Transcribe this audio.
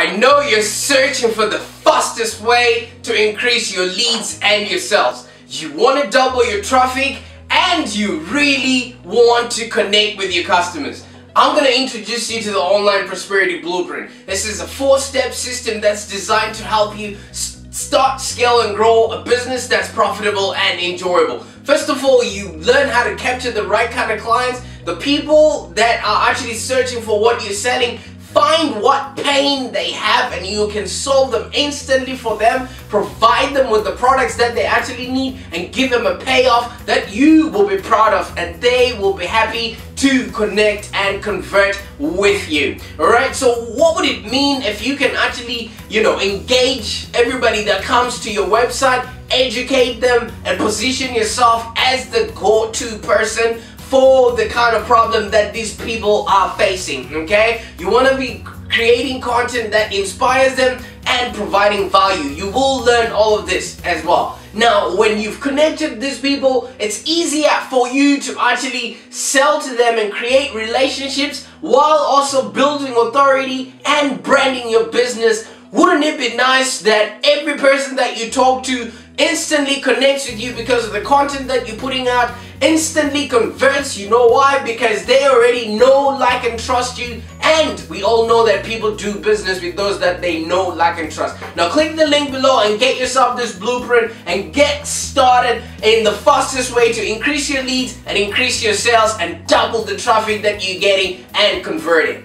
I know you're searching for the fastest way to increase your leads and your sales. You want to double your traffic and you really want to connect with your customers. I'm going to introduce you to the Online Prosperity Blueprint. This is a four-step system that's designed to help you start, scale and grow a business that's profitable and enjoyable. First of all, you learn how to capture the right kind of clients, the people that are actually searching for what you're selling Find what pain they have and you can solve them instantly for them. Provide them with the products that they actually need and give them a payoff that you will be proud of and they will be happy to connect and convert with you. Alright, so what would it mean if you can actually, you know, engage everybody that comes to your website, educate them and position yourself as the go-to person for the kind of problem that these people are facing, okay? You want to be creating content that inspires them and providing value. You will learn all of this as well. Now, when you've connected these people, it's easier for you to actually sell to them and create relationships while also building authority and branding your business. Wouldn't it be nice that every person that you talk to instantly connects with you because of the content that you're putting out instantly converts. You know why? Because they already know, like, and trust you. And we all know that people do business with those that they know, like, and trust. Now, click the link below and get yourself this blueprint and get started in the fastest way to increase your leads and increase your sales and double the traffic that you're getting and converting.